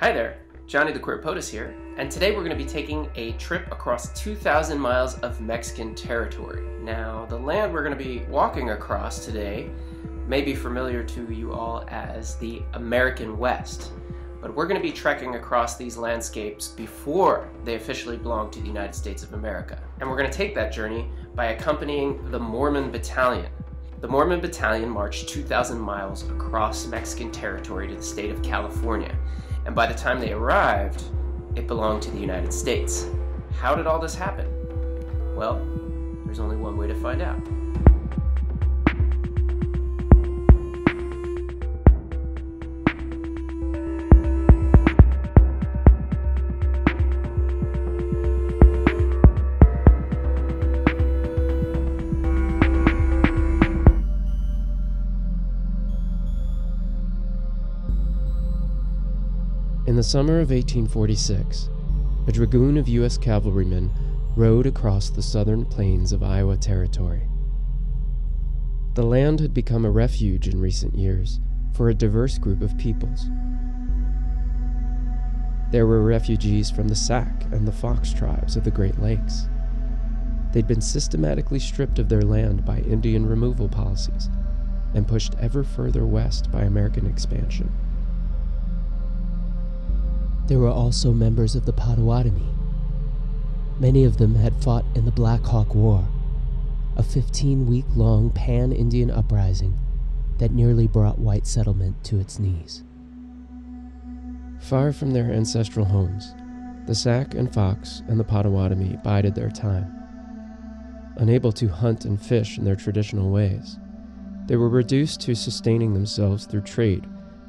Hi there, Johnny the Queer POTUS here, and today we're going to be taking a trip across 2,000 miles of Mexican territory. Now, the land we're going to be walking across today may be familiar to you all as the American West, but we're going to be trekking across these landscapes before they officially belong to the United States of America. And we're going to take that journey by accompanying the Mormon Battalion. The Mormon Battalion marched 2,000 miles across Mexican territory to the state of California and by the time they arrived, it belonged to the United States. How did all this happen? Well, there's only one way to find out. In the summer of 1846, a dragoon of U.S. cavalrymen rode across the southern plains of Iowa Territory. The land had become a refuge in recent years for a diverse group of peoples. There were refugees from the Sac and the Fox tribes of the Great Lakes. They'd been systematically stripped of their land by Indian removal policies and pushed ever further west by American expansion. There were also members of the Potawatomi. Many of them had fought in the Black Hawk War, a 15 week long pan Indian uprising that nearly brought white settlement to its knees. Far from their ancestral homes, the Sac and Fox and the Potawatomi bided their time. Unable to hunt and fish in their traditional ways, they were reduced to sustaining themselves through trade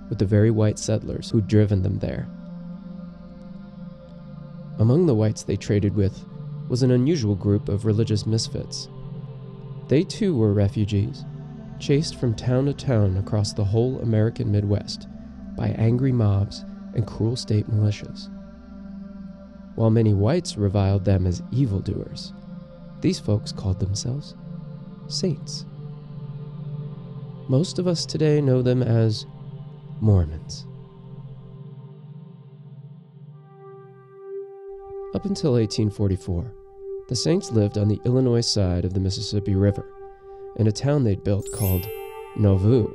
with the very white settlers who'd driven them there. Among the whites they traded with was an unusual group of religious misfits. They too were refugees, chased from town to town across the whole American Midwest by angry mobs and cruel state militias. While many whites reviled them as evildoers, these folks called themselves saints. Most of us today know them as Mormons. Up until 1844, the Saints lived on the Illinois side of the Mississippi River, in a town they'd built called Nauvoo.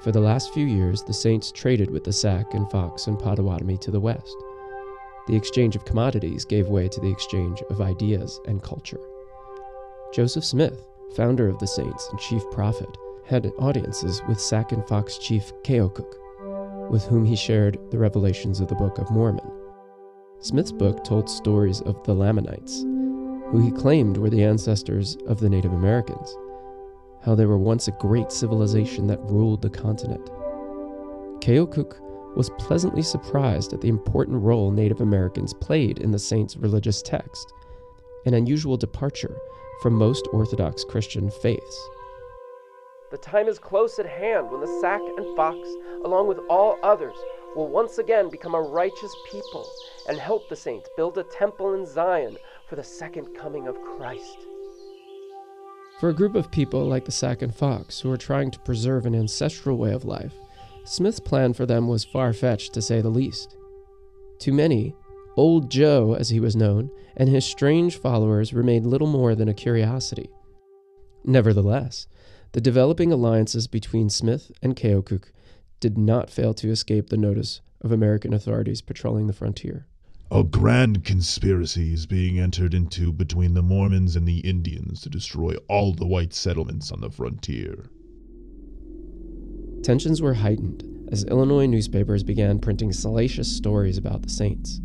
For the last few years, the Saints traded with the Sac and Fox and Potawatomi to the west. The exchange of commodities gave way to the exchange of ideas and culture. Joseph Smith, founder of the Saints and chief prophet, had audiences with Sac and Fox chief Keokuk, with whom he shared the revelations of the Book of Mormon. Smith's book told stories of the Lamanites, who he claimed were the ancestors of the Native Americans, how they were once a great civilization that ruled the continent. Keokuk was pleasantly surprised at the important role Native Americans played in the saint's religious text, an unusual departure from most Orthodox Christian faiths. The time is close at hand when the Sac and Fox, along with all others, will once again become a righteous people and help the saints build a temple in Zion for the second coming of Christ. For a group of people like the Sac and Fox who are trying to preserve an ancestral way of life, Smith's plan for them was far fetched to say the least. To many, Old Joe, as he was known, and his strange followers remained little more than a curiosity. Nevertheless, the developing alliances between Smith and Keokuk did not fail to escape the notice of American authorities patrolling the frontier. A grand conspiracy is being entered into between the Mormons and the Indians to destroy all the white settlements on the frontier. Tensions were heightened as Illinois newspapers began printing salacious stories about the saints.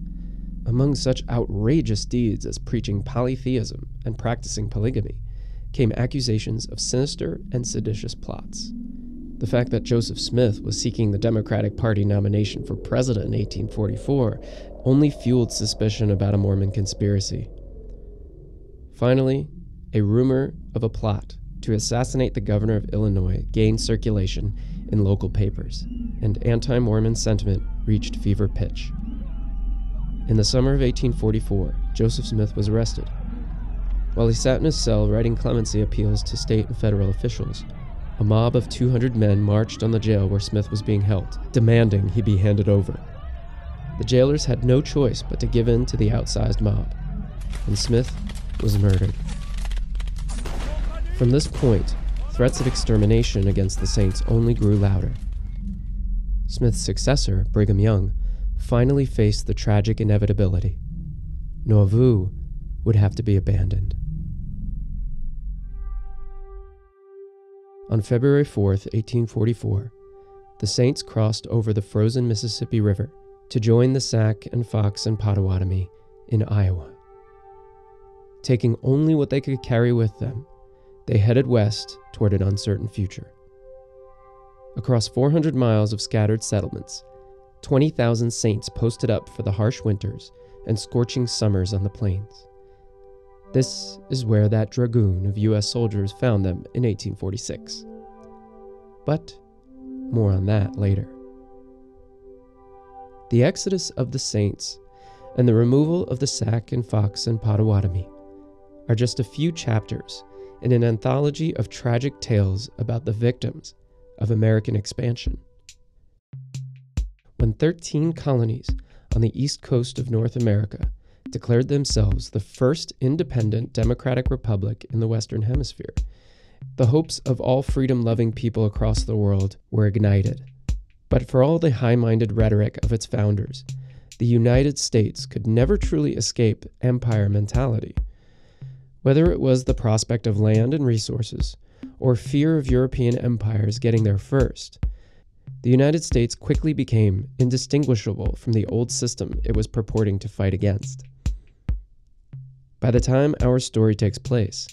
Among such outrageous deeds as preaching polytheism and practicing polygamy came accusations of sinister and seditious plots. The fact that Joseph Smith was seeking the Democratic Party nomination for president in 1844 only fueled suspicion about a Mormon conspiracy. Finally, a rumor of a plot to assassinate the governor of Illinois gained circulation in local papers, and anti Mormon sentiment reached fever pitch. In the summer of 1844, Joseph Smith was arrested. While he sat in his cell writing clemency appeals to state and federal officials, a mob of 200 men marched on the jail where Smith was being held, demanding he be handed over. the jailers had no choice but to give in to the outsized mob, and Smith was murdered. From this point, threats of extermination against the Saints only grew louder. Smith's successor, Brigham Young, finally faced the tragic inevitability. Nauvoo would have to be abandoned. On February 4, 1844, the Saints crossed over the frozen Mississippi River to join the Sac and Fox and Potawatomi in Iowa. Taking only what they could carry with them, they headed west toward an uncertain future. Across 400 miles of scattered settlements, 20,000 Saints posted up for the harsh winters and scorching summers on the plains. This is where that dragoon of U.S. soldiers found them in 1846. But more on that later. The exodus of the Saints and the removal of the Sac and Fox and Potawatomi are just a few chapters in an anthology of tragic tales about the victims of American expansion. When 13 colonies on the east coast of North America declared themselves the first independent democratic republic in the Western Hemisphere, the hopes of all freedom loving people across the world were ignited. But for all the high minded rhetoric of its founders, the United States could never truly escape empire mentality. Whether it was the prospect of land and resources, or fear of European empires getting there first, the United States quickly became indistinguishable from the old system it was purporting to fight against. By the time our story takes place,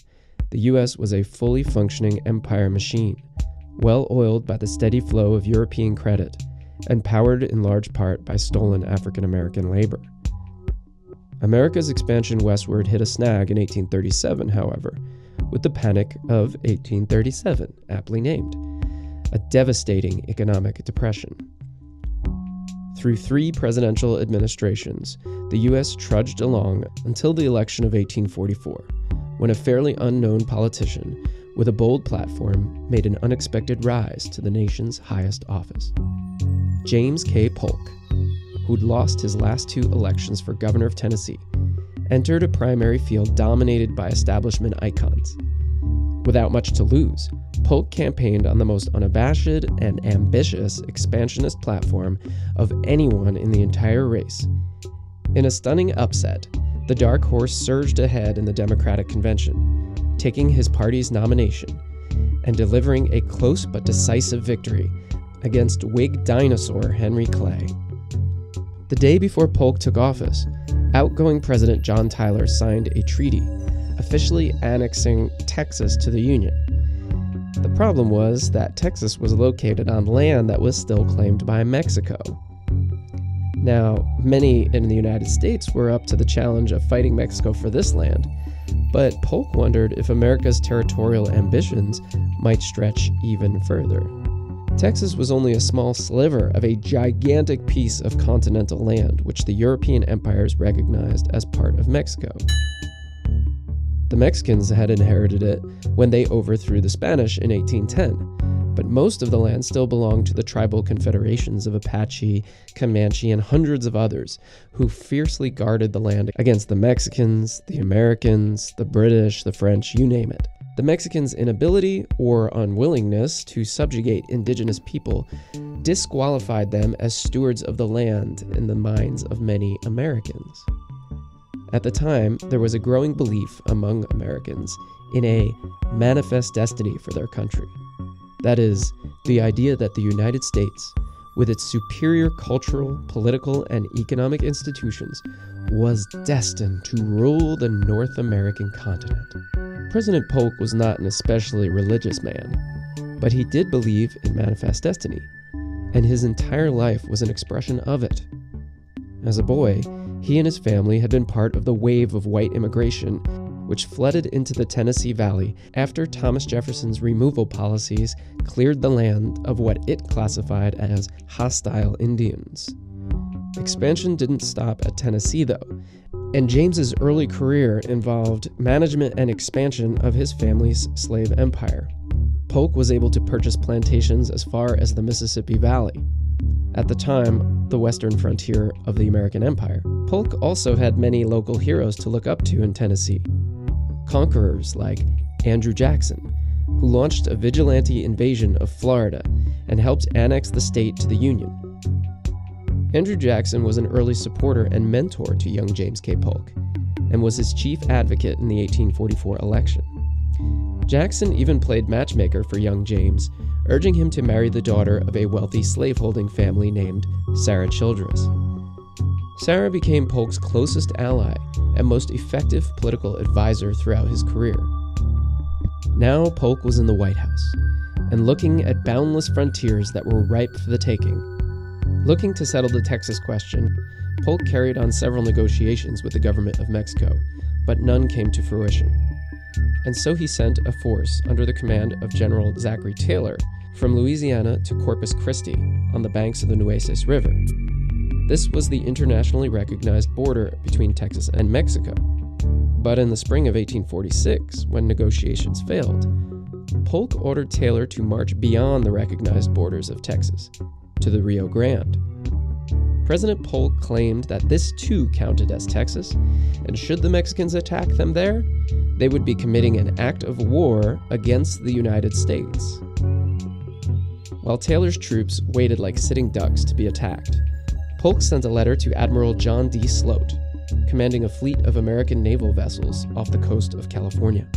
the US was a fully functioning empire machine, well oiled by the steady flow of European credit and powered in large part by stolen African American labor. America's expansion westward hit a snag in 1837, however, with the Panic of 1837, aptly named, a devastating economic depression. Through three presidential administrations, the U.S. trudged along until the election of 1844, when a fairly unknown politician with a bold platform made an unexpected rise to the nation's highest office. James K. Polk, who'd lost his last two elections for governor of Tennessee, entered a primary field dominated by establishment icons. Without much to lose, Polk campaigned on the most unabashed and ambitious expansionist platform of anyone in the entire race. In a stunning upset, the dark horse surged ahead in the Democratic convention, taking his party's nomination and delivering a close but decisive victory against Whig dinosaur Henry Clay. The day before Polk took office, outgoing President John Tyler signed a treaty officially annexing Texas to the Union. The problem was that Texas was located on land that was still claimed by Mexico. Now, many in the United States were up to the challenge of fighting Mexico for this land, but Polk wondered if America's territorial ambitions might stretch even further. Texas was only a small sliver of a gigantic piece of continental land which the European empires recognized as part of Mexico. The Mexicans had inherited it when they overthrew the Spanish in 1810, but most of the land still belonged to the tribal confederations of Apache, Comanche, and hundreds of others who fiercely guarded the land against the Mexicans, the Americans, the British, the French, you name it. The Mexicans' inability or unwillingness to subjugate indigenous people disqualified them as stewards of the land in the minds of many Americans. At the time, there was a growing belief among Americans in a manifest destiny for their country. That is, the idea that the United States, with its superior cultural, political, and economic institutions, was destined to rule the North American continent. President Polk was not an especially religious man, but he did believe in manifest destiny, and his entire life was an expression of it. As a boy, he and his family had been part of the wave of white immigration which flooded into the Tennessee Valley after Thomas Jefferson's removal policies cleared the land of what it classified as hostile Indians. Expansion didn't stop at Tennessee, though, and James's early career involved management and expansion of his family's slave empire. Polk was able to purchase plantations as far as the Mississippi Valley. At the time the western frontier of the American Empire. Polk also had many local heroes to look up to in Tennessee. Conquerors like Andrew Jackson, who launched a vigilante invasion of Florida and helped annex the state to the Union. Andrew Jackson was an early supporter and mentor to young James K. Polk, and was his chief advocate in the 1844 election. Jackson even played matchmaker for young James, urging him to marry the daughter of a wealthy slaveholding family named Sarah Childress. Sarah became Polk's closest ally and most effective political advisor throughout his career. Now Polk was in the White House and looking at boundless frontiers that were ripe for the taking. Looking to settle the Texas question, Polk carried on several negotiations with the government of Mexico, but none came to fruition. And so he sent a force under the command of General Zachary Taylor from Louisiana to Corpus Christi on the banks of the Nueces River. This was the internationally recognized border between Texas and Mexico. But in the spring of 1846, when negotiations failed, Polk ordered Taylor to march beyond the recognized borders of Texas, to the Rio Grande. President Polk claimed that this too counted as Texas, and should the Mexicans attack them there, they would be committing an act of war against the United States. While Taylor's troops waited like sitting ducks to be attacked, Polk sent a letter to Admiral John D. Sloat, commanding a fleet of American naval vessels off the coast of California.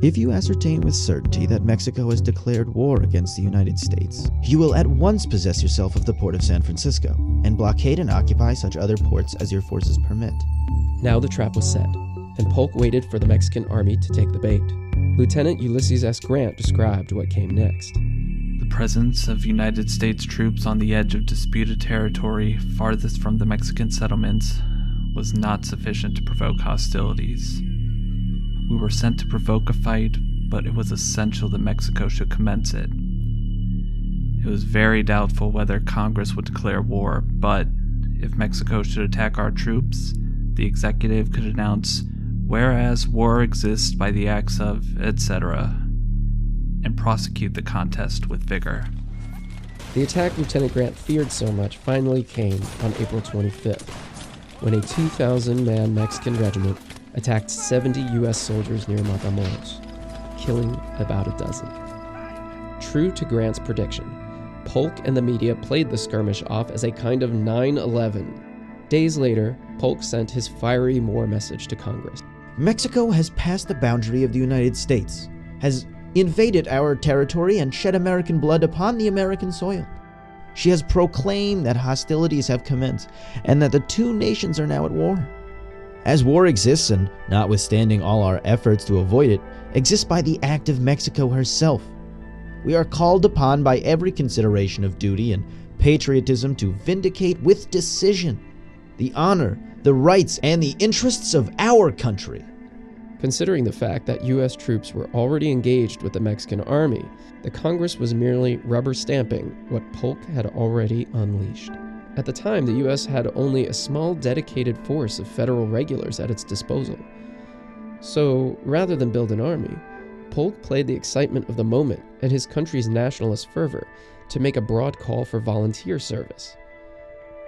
If you ascertain with certainty that Mexico has declared war against the United States, you will at once possess yourself of the port of San Francisco and blockade and occupy such other ports as your forces permit. Now the trap was set, and Polk waited for the Mexican army to take the bait. Lieutenant Ulysses S. Grant described what came next. The presence of United States troops on the edge of disputed territory farthest from the Mexican settlements was not sufficient to provoke hostilities. We were sent to provoke a fight, but it was essential that Mexico should commence it. It was very doubtful whether Congress would declare war, but if Mexico should attack our troops, the executive could announce, whereas war exists by the acts of, etc., and prosecute the contest with vigor. The attack Lieutenant Grant feared so much finally came on April 25th, when a 2,000 man Mexican regiment attacked 70 U.S. soldiers near Matamoros, killing about a dozen. True to Grant's prediction, Polk and the media played the skirmish off as a kind of 9 11. Days later, Polk sent his fiery war message to Congress. Mexico has passed the boundary of the United States, has invaded our territory, and shed American blood upon the American soil. She has proclaimed that hostilities have commenced and that the two nations are now at war. As war exists, and notwithstanding all our efforts to avoid it, exists by the act of Mexico herself. We are called upon by every consideration of duty and patriotism to vindicate with decision the honor, the rights, and the interests of our country. Considering the fact that U.S. troops were already engaged with the Mexican army, the Congress was merely rubber stamping what Polk had already unleashed. At the time, the U.S. had only a small dedicated force of federal regulars at its disposal. So, rather than build an army, Polk played the excitement of the moment and his country's nationalist fervor to make a broad call for volunteer service.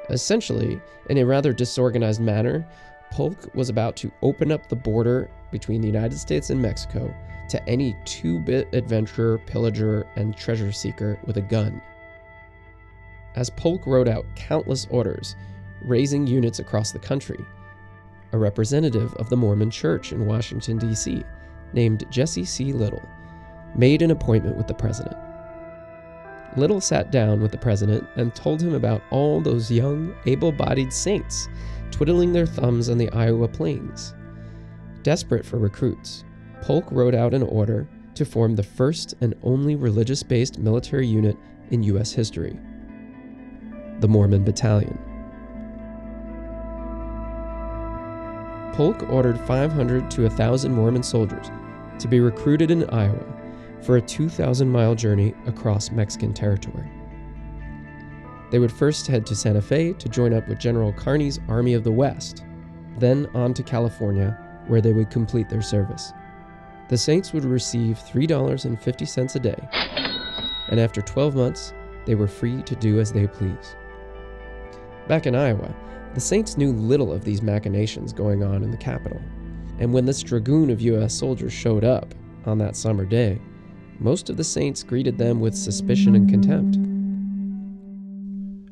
Essentially, in a rather disorganized manner, Polk was about to open up the border between the United States and Mexico to any two bit adventurer, pillager, and treasure seeker with a gun as Polk wrote out countless orders, raising units across the country. A representative of the Mormon Church in Washington, D.C., named Jesse C. Little, made an appointment with the president. Little sat down with the president and told him about all those young, able bodied saints twiddling their thumbs on the Iowa plains. Desperate for recruits, Polk wrote out an order to form the first and only religious based military unit in U.S. history the Mormon Battalion. Polk ordered 500 to 1,000 Mormon soldiers to be recruited in Iowa for a 2,000 mile journey across Mexican territory. They would first head to Santa Fe to join up with General Kearny's Army of the West, then on to California, where they would complete their service. The Saints would receive $3.50 a day, and after 12 months, they were free to do as they please. Back in Iowa, the Saints knew little of these machinations going on in the capital, and when this dragoon of U.S. soldiers showed up on that summer day, most of the Saints greeted them with suspicion and contempt.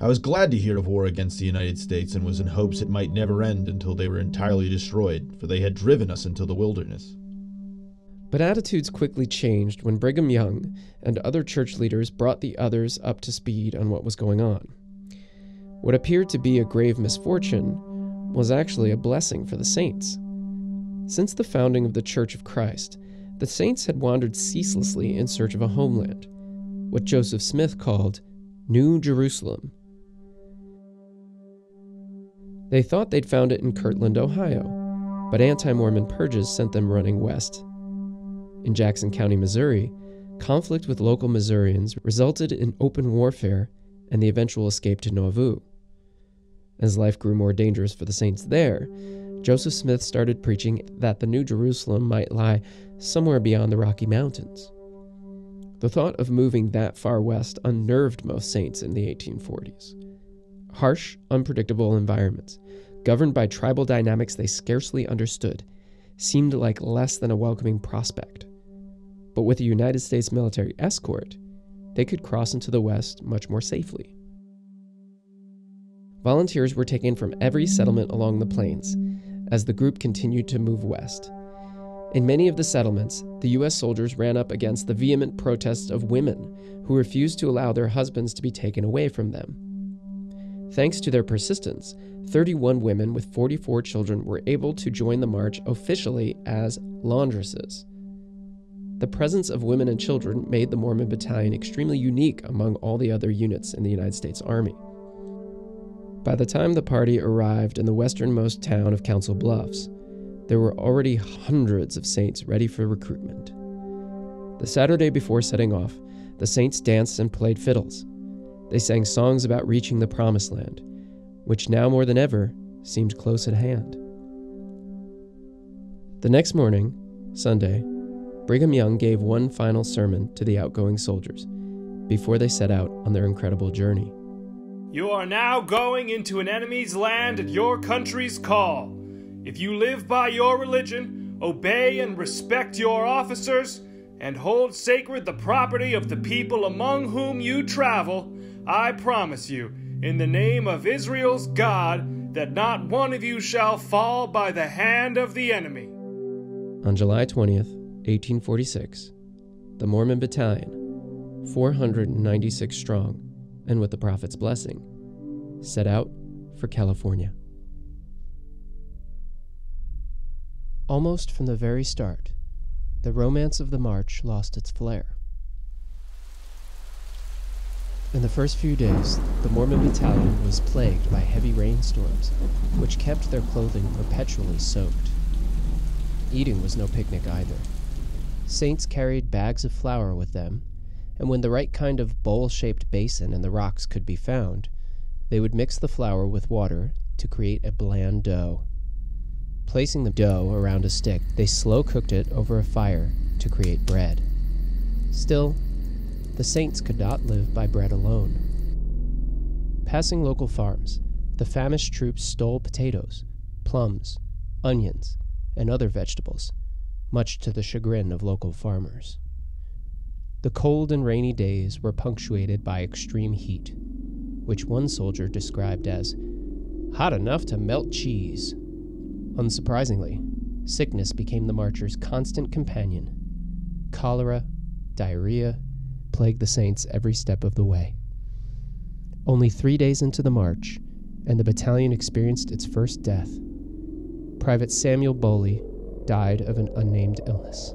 I was glad to hear of war against the United States and was in hopes it might never end until they were entirely destroyed, for they had driven us into the wilderness. But attitudes quickly changed when Brigham Young and other church leaders brought the others up to speed on what was going on. What appeared to be a grave misfortune was actually a blessing for the saints. Since the founding of the Church of Christ, the saints had wandered ceaselessly in search of a homeland, what Joseph Smith called New Jerusalem. They thought they'd found it in Kirtland, Ohio, but anti Mormon purges sent them running west. In Jackson County, Missouri, conflict with local Missourians resulted in open warfare and the eventual escape to Nauvoo. As life grew more dangerous for the saints there, Joseph Smith started preaching that the New Jerusalem might lie somewhere beyond the Rocky Mountains. The thought of moving that far west unnerved most saints in the 1840s. Harsh, unpredictable environments, governed by tribal dynamics they scarcely understood, seemed like less than a welcoming prospect. But with a United States military escort, they could cross into the West much more safely. Volunteers were taken from every settlement along the plains as the group continued to move west. In many of the settlements, the U.S. soldiers ran up against the vehement protests of women who refused to allow their husbands to be taken away from them. Thanks to their persistence, 31 women with 44 children were able to join the march officially as laundresses. The presence of women and children made the Mormon Battalion extremely unique among all the other units in the United States Army. By the time the party arrived in the westernmost town of Council Bluffs, there were already hundreds of saints ready for recruitment. The Saturday before setting off, the saints danced and played fiddles. They sang songs about reaching the Promised Land, which now more than ever seemed close at hand. The next morning, Sunday, Brigham Young gave one final sermon to the outgoing soldiers before they set out on their incredible journey. You are now going into an enemy's land at your country's call. If you live by your religion, obey and respect your officers, and hold sacred the property of the people among whom you travel, I promise you, in the name of Israel's God, that not one of you shall fall by the hand of the enemy. On July 20th, 1846, the Mormon Battalion, 496 strong, and with the Prophet's blessing, set out for California. Almost from the very start, the romance of the march lost its flair. In the first few days, the Mormon battalion was plagued by heavy rainstorms, which kept their clothing perpetually soaked. Eating was no picnic either. Saints carried bags of flour with them, and when the right kind of bowl shaped basin in the rocks could be found, they would mix the flour with water to create a bland dough. Placing the dough around a stick, they slow cooked it over a fire to create bread. Still, the saints could not live by bread alone. Passing local farms, the famished troops stole potatoes, plums, onions, and other vegetables much to the chagrin of local farmers. The cold and rainy days were punctuated by extreme heat, which one soldier described as hot enough to melt cheese. Unsurprisingly, sickness became the marchers' constant companion. Cholera, diarrhea, plagued the saints every step of the way. Only three days into the march, and the battalion experienced its first death. Private Samuel Boley died of an unnamed illness.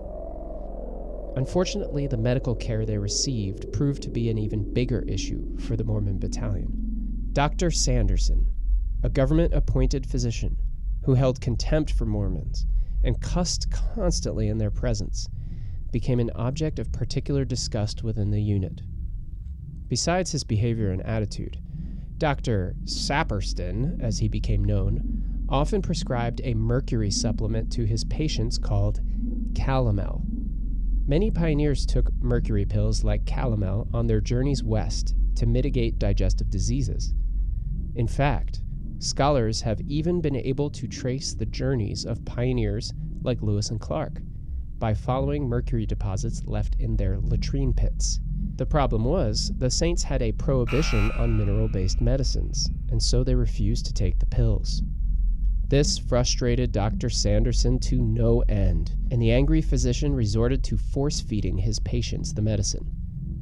Unfortunately, the medical care they received proved to be an even bigger issue for the Mormon battalion. Dr. Sanderson, a government appointed physician who held contempt for Mormons and cussed constantly in their presence, became an object of particular disgust within the unit. Besides his behavior and attitude, Dr. Saperston, as he became known, often prescribed a mercury supplement to his patients called calomel. Many pioneers took mercury pills like calomel on their journeys west to mitigate digestive diseases. In fact, scholars have even been able to trace the journeys of pioneers like Lewis and Clark by following mercury deposits left in their latrine pits. The problem was, the saints had a prohibition on mineral based medicines, and so they refused to take the pills. This frustrated Dr. Sanderson to no end, and the angry physician resorted to force feeding his patients the medicine,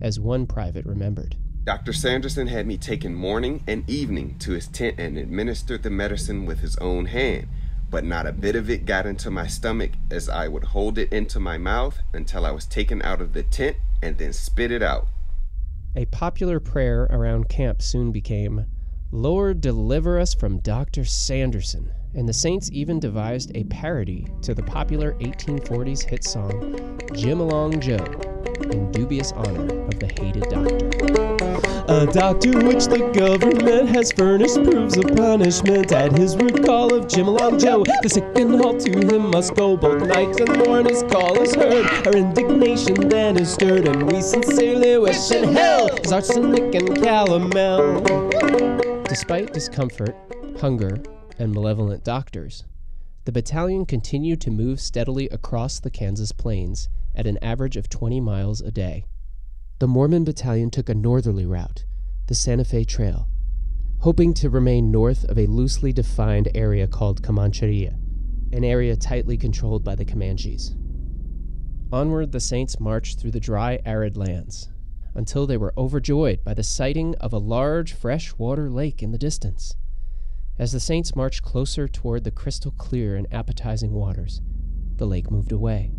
as one private remembered. Dr. Sanderson had me taken morning and evening to his tent and administered the medicine with his own hand, but not a bit of it got into my stomach as I would hold it into my mouth until I was taken out of the tent and then spit it out. A popular prayer around camp soon became, Lord, deliver us from Dr. Sanderson. And the Saints even devised a parody to the popular 1840s hit song, Jim Along Joe, in dubious honor of the hated doctor. A doctor which the government has furnished proves a punishment at his recall of Jim Along Joe. The sick and halt to him must go both night and morn. His call is heard, our indignation then is stirred, and we sincerely wish in hell his arsenic and calomel. Despite discomfort, hunger, and malevolent doctors, the battalion continued to move steadily across the Kansas plains at an average of 20 miles a day. The Mormon battalion took a northerly route, the Santa Fe Trail, hoping to remain north of a loosely defined area called Comancheria, an area tightly controlled by the Comanches. Onward, the Saints marched through the dry, arid lands until they were overjoyed by the sighting of a large freshwater lake in the distance. As the Saints marched closer toward the crystal clear and appetizing waters, the lake moved away.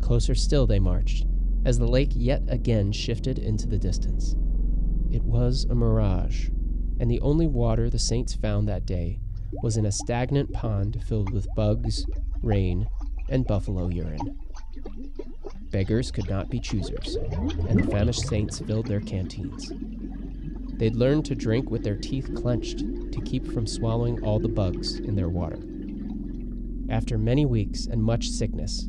Closer still they marched, as the lake yet again shifted into the distance. It was a mirage, and the only water the Saints found that day was in a stagnant pond filled with bugs, rain, and buffalo urine. Beggars could not be choosers, and the famished Saints filled their canteens. They'd learned to drink with their teeth clenched to keep from swallowing all the bugs in their water. After many weeks and much sickness,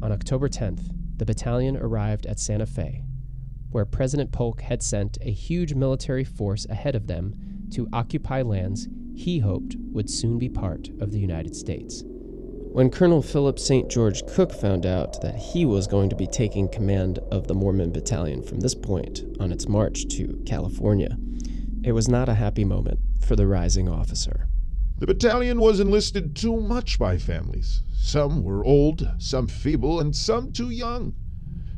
on October 10th, the battalion arrived at Santa Fe, where President Polk had sent a huge military force ahead of them to occupy lands he hoped would soon be part of the United States. When Colonel Philip St. George Cooke found out that he was going to be taking command of the Mormon Battalion from this point on its march to California, it was not a happy moment for the rising officer. The battalion was enlisted too much by families. Some were old, some feeble, and some too young.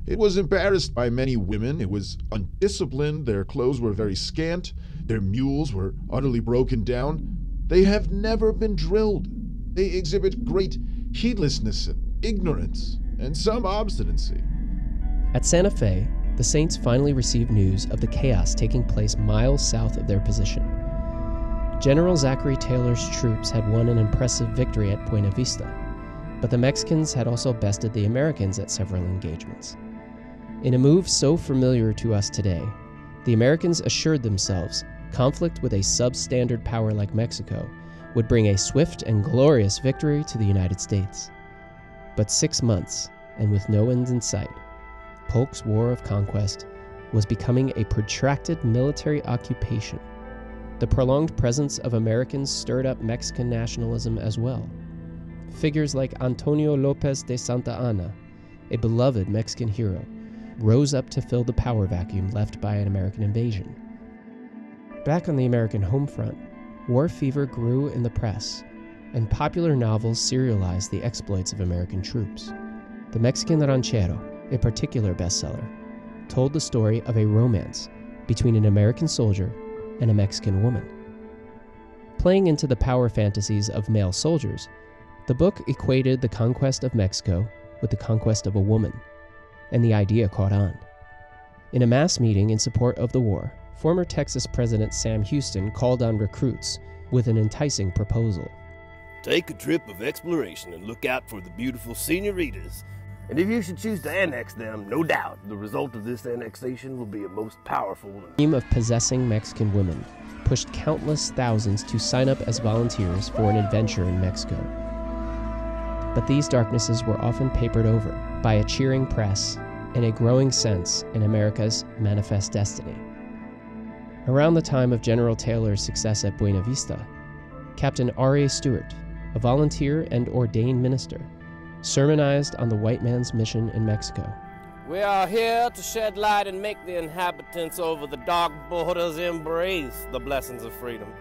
It was embarrassed by many women. It was undisciplined. Their clothes were very scant. Their mules were utterly broken down. They have never been drilled. They exhibit great heedlessness and ignorance, and some obstinacy. At Santa Fe, the Saints finally received news of the chaos taking place miles south of their position. General Zachary Taylor's troops had won an impressive victory at Buena Vista, but the Mexicans had also bested the Americans at several engagements. In a move so familiar to us today, the Americans assured themselves conflict with a substandard power like Mexico would bring a swift and glorious victory to the United States. But six months, and with no end in sight, Polk's War of Conquest was becoming a protracted military occupation. The prolonged presence of Americans stirred up Mexican nationalism as well. Figures like Antonio Lopez de Santa Anna, a beloved Mexican hero, rose up to fill the power vacuum left by an American invasion. Back on the American home front, war fever grew in the press, and popular novels serialized the exploits of American troops. The Mexican Ranchero, a particular bestseller, told the story of a romance between an American soldier and a Mexican woman. Playing into the power fantasies of male soldiers, the book equated the conquest of Mexico with the conquest of a woman, and the idea caught on. In a mass meeting in support of the war, former Texas President Sam Houston called on recruits with an enticing proposal. Take a trip of exploration and look out for the beautiful senoritas. And if you should choose to annex them, no doubt the result of this annexation will be a most powerful. The theme of possessing Mexican women pushed countless thousands to sign up as volunteers for an adventure in Mexico. But these darknesses were often papered over by a cheering press and a growing sense in America's manifest destiny. Around the time of General Taylor's success at Buena Vista, Captain R.A. Stewart, a volunteer and ordained minister, sermonized on the white man's mission in Mexico. We are here to shed light and make the inhabitants over the dark borders embrace the blessings of freedom.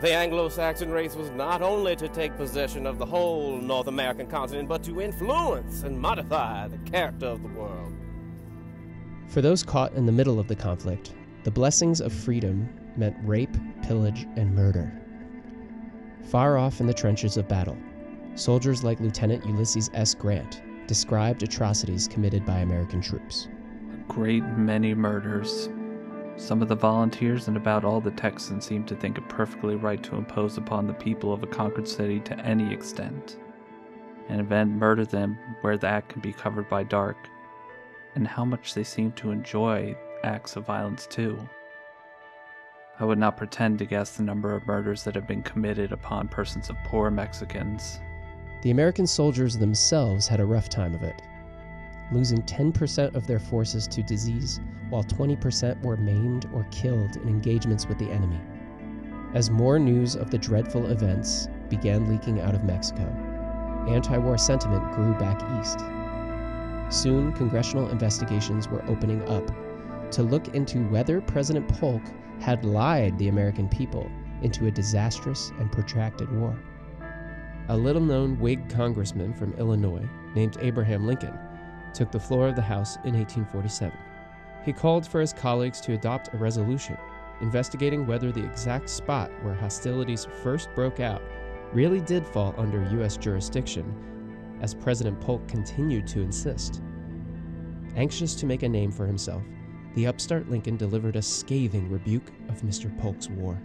The Anglo Saxon race was not only to take possession of the whole North American continent, but to influence and modify the character of the world. For those caught in the middle of the conflict, the blessings of freedom meant rape, pillage, and murder. Far off in the trenches of battle, soldiers like Lieutenant Ulysses S. Grant described atrocities committed by American troops. A great many murders, some of the volunteers and about all the Texans seem to think it perfectly right to impose upon the people of a conquered city to any extent, and then murder them where that can be covered by dark, and how much they seem to enjoy acts of violence too. I would not pretend to guess the number of murders that have been committed upon persons of poor Mexicans. The American soldiers themselves had a rough time of it losing 10% of their forces to disease, while 20% were maimed or killed in engagements with the enemy. As more news of the dreadful events began leaking out of Mexico, anti war sentiment grew back east. Soon, congressional investigations were opening up to look into whether President Polk had lied the American people into a disastrous and protracted war. A little known Whig congressman from Illinois named Abraham Lincoln took the floor of the House in 1847. He called for his colleagues to adopt a resolution investigating whether the exact spot where hostilities first broke out really did fall under U.S. jurisdiction, as President Polk continued to insist. Anxious to make a name for himself, the upstart Lincoln delivered a scathing rebuke of Mr. Polk's war.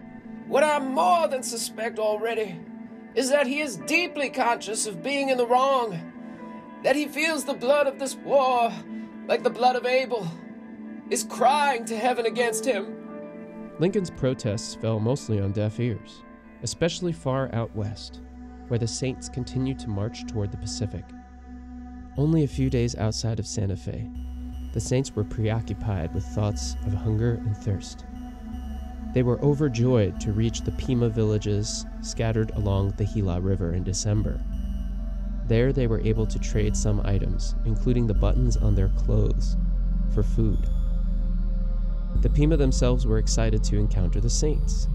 What I more than suspect already is that he is deeply conscious of being in the wrong that he feels the blood of this war, like the blood of Abel, is crying to heaven against him. Lincoln's protests fell mostly on deaf ears, especially far out west, where the Saints continued to march toward the Pacific. Only a few days outside of Santa Fe, the Saints were preoccupied with thoughts of hunger and thirst. They were overjoyed to reach the Pima villages scattered along the Gila River in December there they were able to trade some items, including the buttons on their clothes, for food. The Pima themselves were excited to encounter the Saints,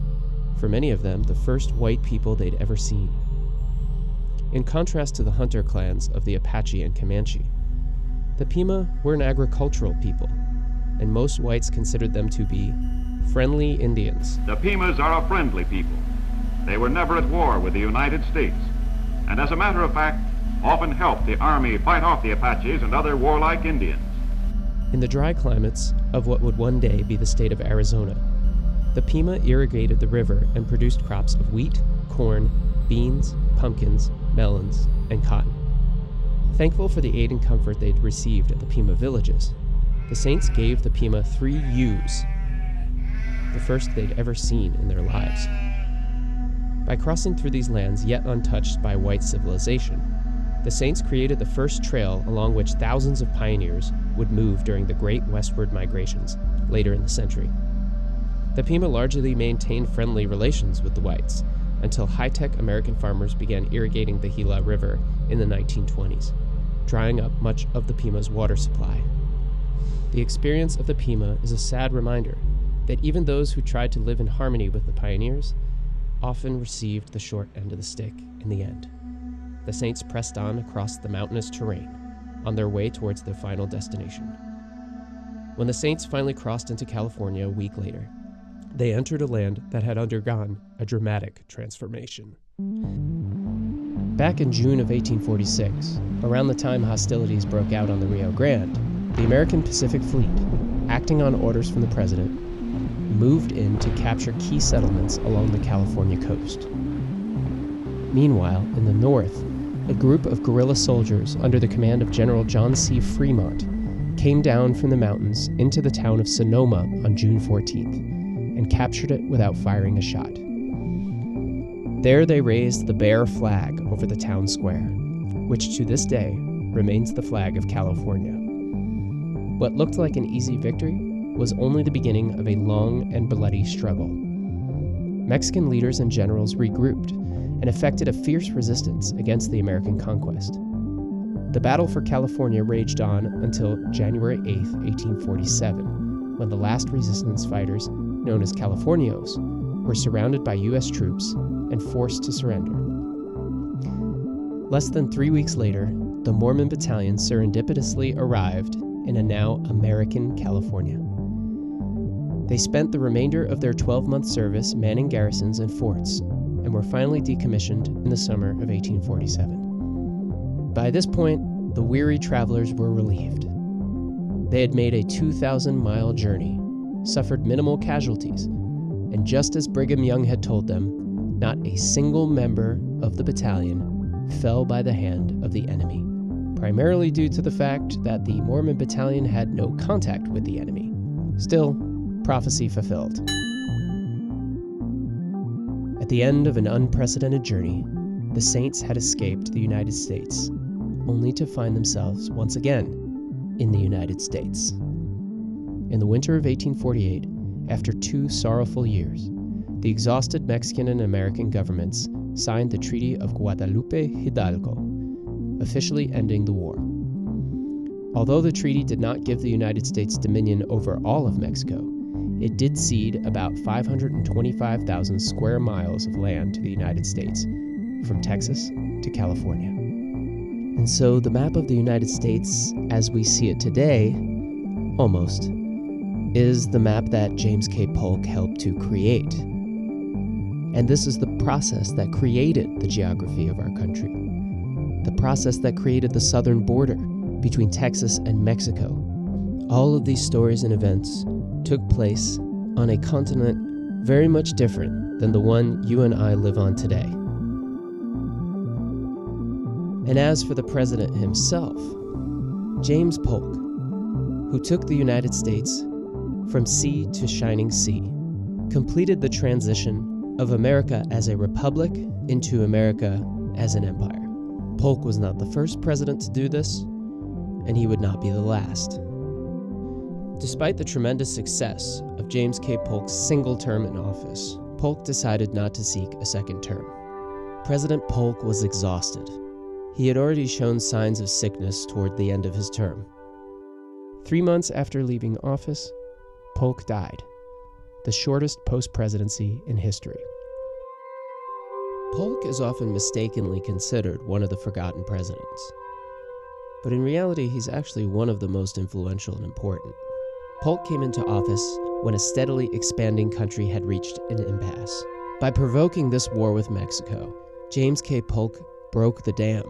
for many of them, the first white people they'd ever seen. In contrast to the hunter clans of the Apache and Comanche, the Pima were an agricultural people, and most whites considered them to be friendly Indians. The Pimas are a friendly people. They were never at war with the United States. And as a matter of fact, often helped the Army fight off the Apaches and other warlike Indians. In the dry climates of what would one day be the state of Arizona, the Pima irrigated the river and produced crops of wheat, corn, beans, pumpkins, melons, and cotton. Thankful for the aid and comfort they'd received at the Pima villages, the Saints gave the Pima three ewes, the first they'd ever seen in their lives. By crossing through these lands yet untouched by white civilization, the Saints created the first trail along which thousands of pioneers would move during the great westward migrations later in the century. The Pima largely maintained friendly relations with the whites until high tech American farmers began irrigating the Gila River in the 1920s, drying up much of the Pima's water supply. The experience of the Pima is a sad reminder that even those who tried to live in harmony with the pioneers often received the short end of the stick in the end the Saints pressed on across the mountainous terrain on their way towards their final destination. When the Saints finally crossed into California a week later, they entered a land that had undergone a dramatic transformation. Back in June of 1846, around the time hostilities broke out on the Rio Grande, the American Pacific Fleet, acting on orders from the President, moved in to capture key settlements along the California coast. Meanwhile, in the north, a group of guerrilla soldiers under the command of General John C. Fremont came down from the mountains into the town of Sonoma on June 14th and captured it without firing a shot. There they raised the bear flag over the town square, which to this day remains the flag of California. What looked like an easy victory was only the beginning of a long and bloody struggle. Mexican leaders and generals regrouped and effected a fierce resistance against the American conquest. The battle for California raged on until January 8, 1847, when the last resistance fighters, known as Californios, were surrounded by U.S. troops and forced to surrender. Less than three weeks later, the Mormon battalion serendipitously arrived in a now American California. They spent the remainder of their 12 month service manning garrisons and forts and were finally decommissioned in the summer of 1847. By this point, the weary travelers were relieved. They had made a 2,000 mile journey, suffered minimal casualties, and just as Brigham Young had told them, not a single member of the battalion fell by the hand of the enemy, primarily due to the fact that the Mormon battalion had no contact with the enemy. Still, prophecy fulfilled. At the end of an unprecedented journey, the Saints had escaped the United States, only to find themselves once again in the United States. In the winter of 1848, after two sorrowful years, the exhausted Mexican and American governments signed the Treaty of Guadalupe Hidalgo, officially ending the war. Although the treaty did not give the United States dominion over all of Mexico, it did cede about 525,000 square miles of land to the United States, from Texas to California. And so the map of the United States, as we see it today, almost, is the map that James K. Polk helped to create. And this is the process that created the geography of our country, the process that created the southern border between Texas and Mexico. All of these stories and events took place on a continent very much different than the one you and I live on today. And as for the president himself, James Polk, who took the United States from sea to shining sea, completed the transition of America as a republic into America as an empire. Polk was not the first president to do this, and he would not be the last. Despite the tremendous success of James K. Polk's single term in office, Polk decided not to seek a second term. President Polk was exhausted. He had already shown signs of sickness toward the end of his term. Three months after leaving office, Polk died, the shortest post presidency in history. Polk is often mistakenly considered one of the forgotten presidents, but in reality, he's actually one of the most influential and important. Polk came into office when a steadily expanding country had reached an impasse. By provoking this war with Mexico, James K. Polk broke the dam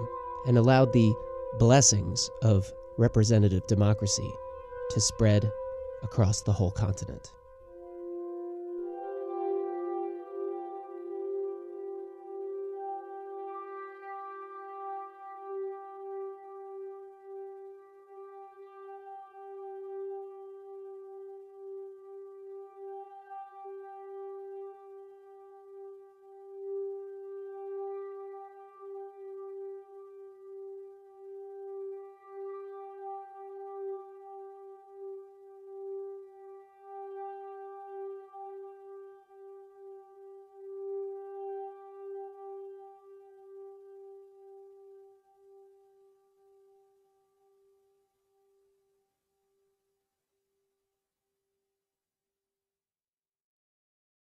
and allowed the blessings of representative democracy to spread across the whole continent.